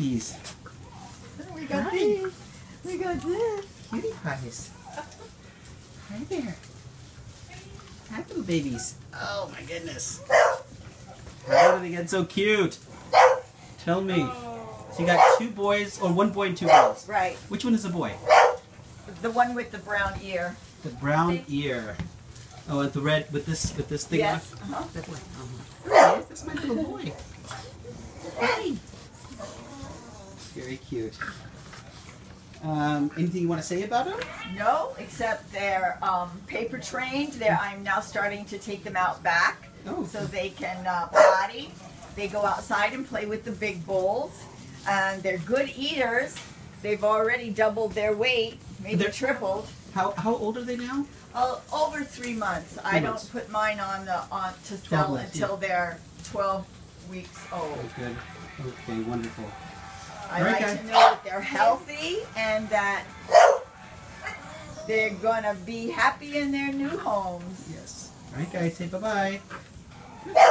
These We got Hi. these. We got this. cutie pies. Hi there. Hi, little babies. Oh my goodness. How did they get so cute? Tell me. So you got two boys, or one boy and two girls. Right. Which one is the boy? The one with the brown ear. The brown ear. Oh, with the red, with this, with this thing Yes. on. That boy. There he uh-huh. is. That's my little boy. Very cute. Um, anything you want to say about them? No, except they're um, paper trained. They're, I'm now starting to take them out back Oh, so they can uh, potty. They go outside and play with the big bowls. And they're good eaters. They've already doubled their weight, maybe They're- tripled. how how old are they now? Uh, over three months. I don't put mine on the on to sell months, until they're 12 weeks old. Oh, good. Okay, wonderful. I right, like to know that they're healthy and that they're gonna be happy in their new homes. Yes. All right, guys. Say bye bye.